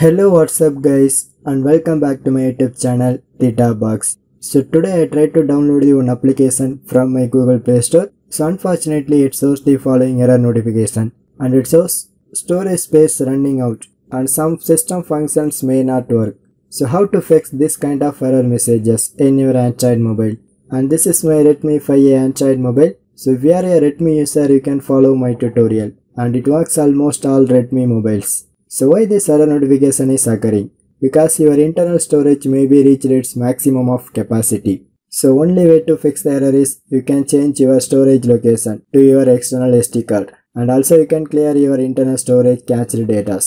Hello what's up guys and welcome back to my YouTube channel Theta Box. So today I tried to download the one application from my Google Play Store. So unfortunately it shows the following error notification and it shows storage space running out and some system functions may not work. So how to fix this kind of error messages in your Android mobile? And this is my Redmi 5A Android mobile. So if you are a Redmi user you can follow my tutorial and it works almost all Redmi mobiles. So why this error notification is occurring? Because your internal storage may be reached its maximum of capacity. So only way to fix the error is you can change your storage location to your external SD card and also you can clear your internal storage cached data.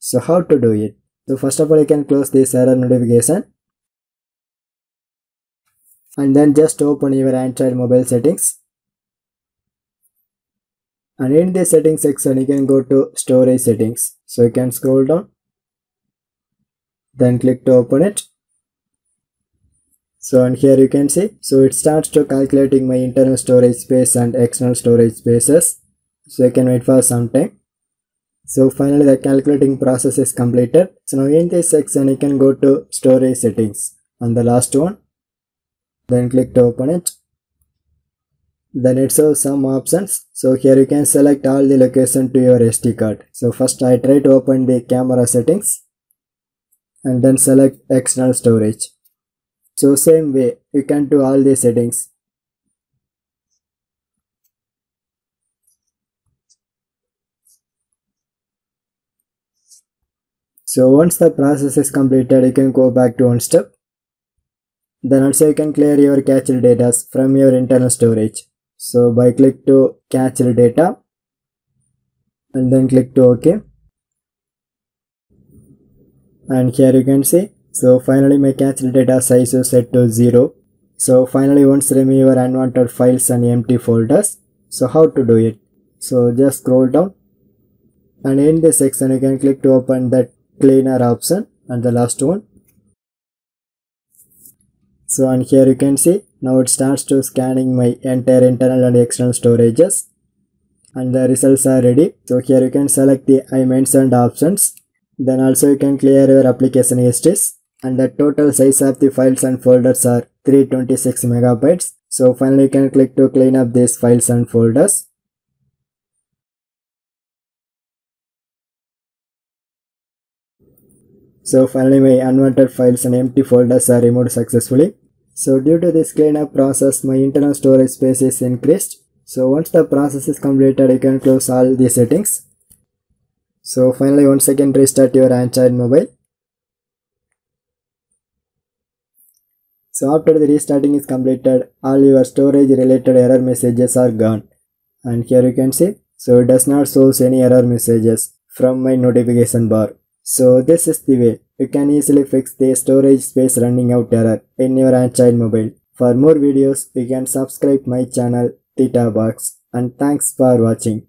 So how to do it? So first of all you can close this error notification and then just open your Android mobile settings and in the settings section you can go to storage settings so you can scroll down then click to open it. So and here you can see so it starts to calculating my internal storage space and external storage spaces. So you can wait for some time. So finally the calculating process is completed. So now in this section you can go to storage settings and the last one then click to open it then it shows some options. So here you can select all the location to your SD card. So first I try to open the camera settings and then select external storage. So same way you can do all the settings. So once the process is completed you can go back to one step. Then also you can clear your cached data from your internal storage so by click to cached data and then click to ok. And here you can see so finally my cached data size is set to 0 so finally once remove your unwanted files and empty folders so how to do it? So just scroll down and in this section you can click to open that cleaner option and the last one. So and here you can see now it starts to scanning my entire internal and external storages. And the results are ready. So here you can select the i mentioned options. Then also you can clear your application histories. And the total size of the files and folders are 326 megabytes. So finally you can click to clean up these files and folders. So finally my unwanted files and empty folders are removed successfully so due to this cleanup process, my internal storage space is increased. So once the process is completed, you can close all the settings. So finally once again restart your Android mobile. So after the restarting is completed, all your storage related error messages are gone. And here you can see, so it does not show any error messages from my notification bar. So this is the way you can easily fix the storage space running out error in your Android mobile. For more videos, you can subscribe my channel Theta Box and thanks for watching.